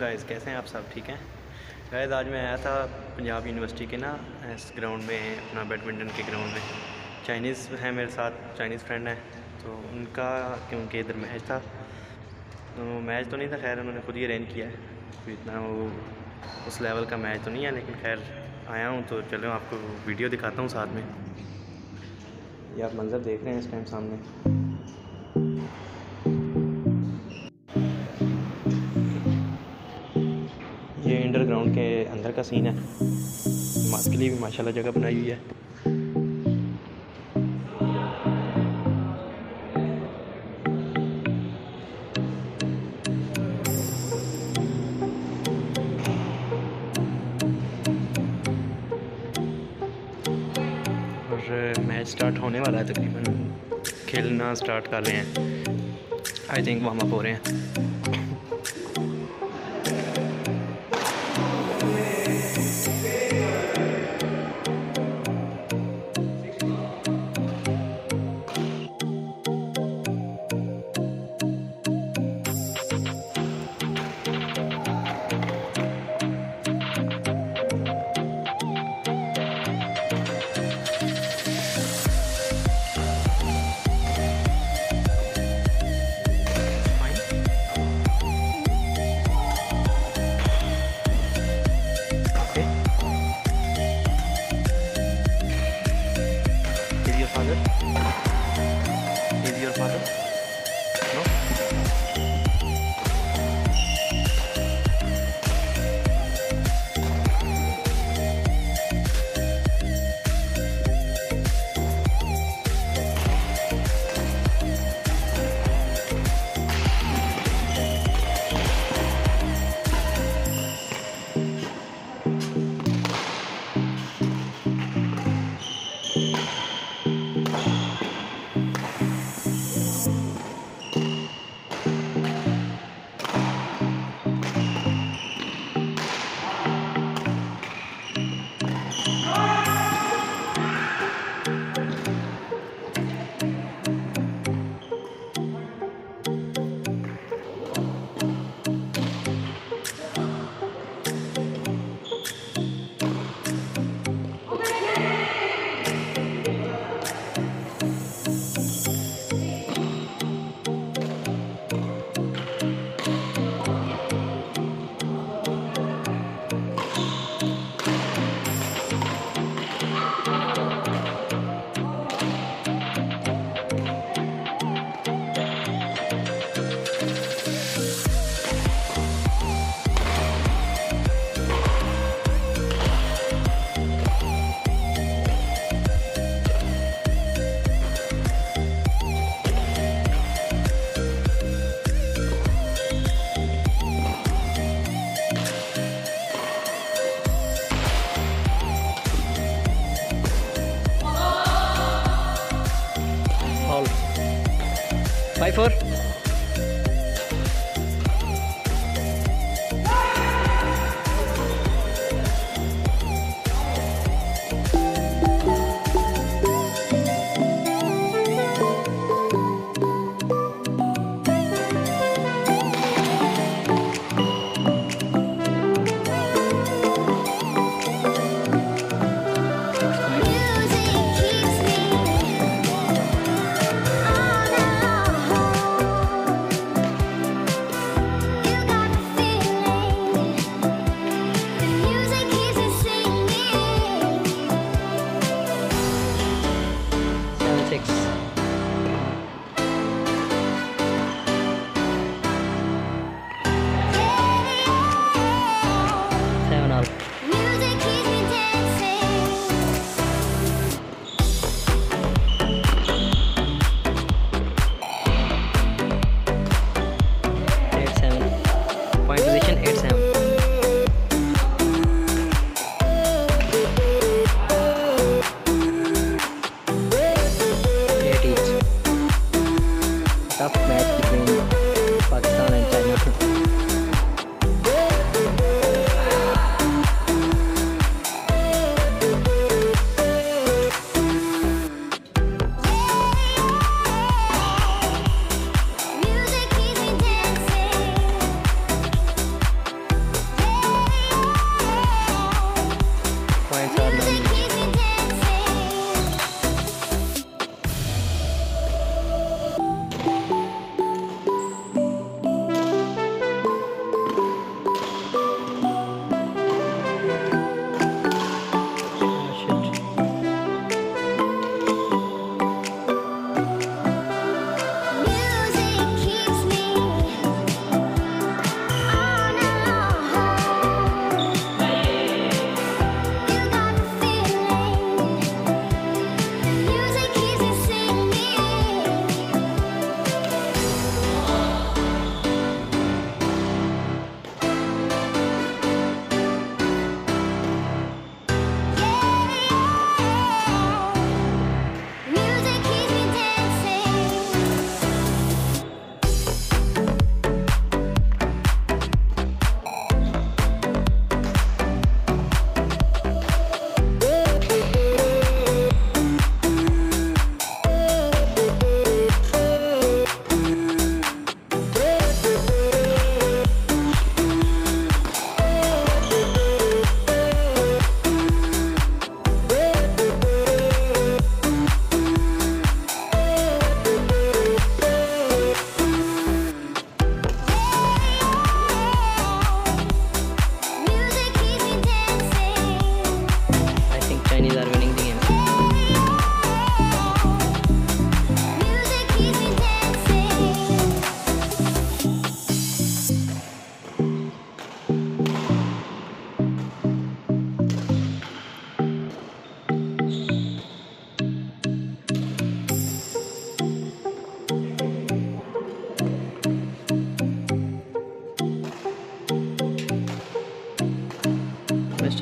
Guys کیسے ہیں آپ سب؟ ٹھیک ہیں؟ گائز آج میں آیا تھا پنجاب یونیورسٹی کے نا، اس گراؤنڈ میں، اپنا بیڈمنٹن کے گراؤنڈ میں۔ چائنیز ہیں میرے ساتھ چائنیز فرینڈ ہیں۔ تو ان کا، کیونکہ ادھر میچ تھا، تو میچ تو نہیں تھا، خیر انہوں نے خود ہی ارینج کیا ہے۔ کوئی اتنا وہ، اس لیول کا میچ تو نہیں ہے، لیکن خیر آیا ہوں تو چلو آپ کو ویڈیو دکھاتا ہوں ساتھ میں۔ یہ آپ منظر دیکھ رہے ہیں اس ٹائم سامنے۔ گراؤنڈ کے اندر کا سین ہے نماز کے لیے بھی ماشاء اللہ جگہ بنائی ہوئی ہے اور میچ سٹارٹ ہونے والا ہے تقریباً کھیلنا سٹارٹ کر رہے ہیں آئی تھنک وارم اپ ہو رہے ہیں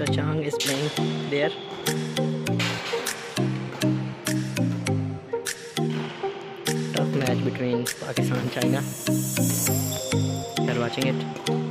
Mr. Chang is playing there. Tough match between Pakistan and China. You're watching it.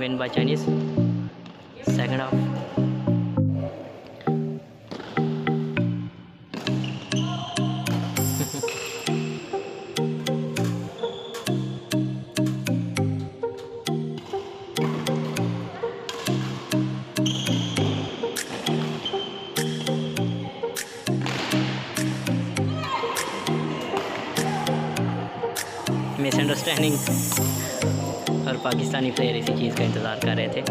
win by Chinese. Second half. misunderstanding Pakistani player اسی چیز کا انتظار کر رہے تھے۔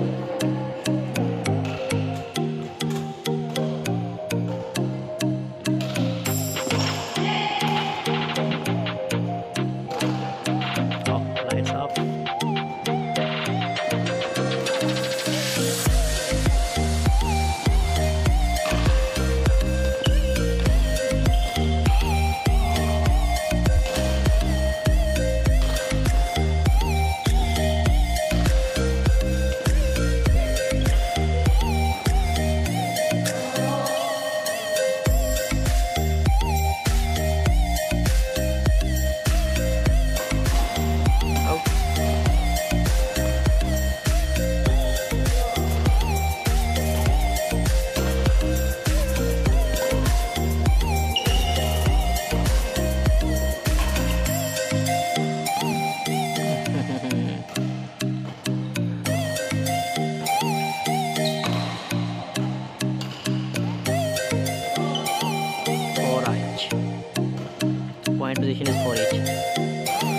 point position is four H.